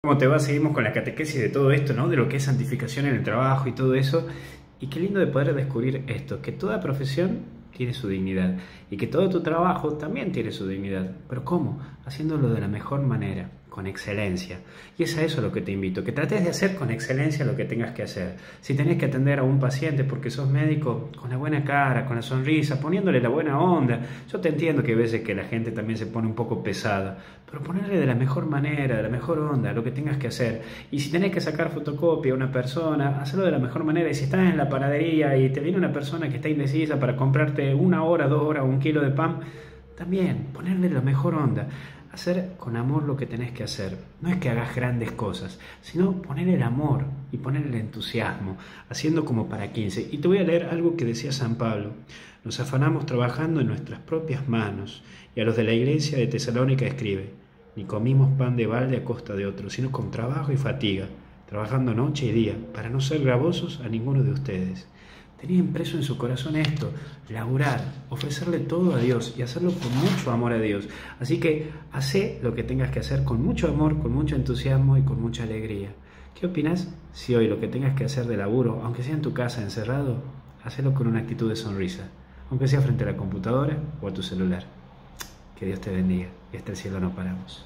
¿Cómo te va? Seguimos con la catequesis de todo esto, ¿no? De lo que es santificación en el trabajo y todo eso. Y qué lindo de poder descubrir esto, que toda profesión tiene su dignidad y que todo tu trabajo también tiene su dignidad. Pero ¿cómo? Haciéndolo de la mejor manera con excelencia. Y es a eso lo que te invito, que trates de hacer con excelencia lo que tengas que hacer. Si tenés que atender a un paciente porque sos médico, con la buena cara, con la sonrisa, poniéndole la buena onda. Yo te entiendo que a veces que la gente también se pone un poco pesada, pero ponerle de la mejor manera, de la mejor onda, lo que tengas que hacer. Y si tenés que sacar fotocopia a una persona, hacerlo de la mejor manera. Y si estás en la panadería y te viene una persona que está indecisa para comprarte una hora, dos horas, un kilo de pan, también ponerle la mejor onda hacer con amor lo que tenés que hacer. No es que hagas grandes cosas, sino poner el amor y poner el entusiasmo, haciendo como para 15. Y te voy a leer algo que decía San Pablo. Nos afanamos trabajando en nuestras propias manos. Y a los de la iglesia de Tesalónica escribe, ni comimos pan de balde a costa de otros, sino con trabajo y fatiga, trabajando noche y día, para no ser gravosos a ninguno de ustedes. Tenía impreso en su corazón esto, laburar, ofrecerle todo a Dios y hacerlo con mucho amor a Dios. Así que hace lo que tengas que hacer con mucho amor, con mucho entusiasmo y con mucha alegría. ¿Qué opinas si hoy lo que tengas que hacer de laburo, aunque sea en tu casa encerrado, hacelo con una actitud de sonrisa, aunque sea frente a la computadora o a tu celular? Que Dios te bendiga y hasta el cielo no paramos.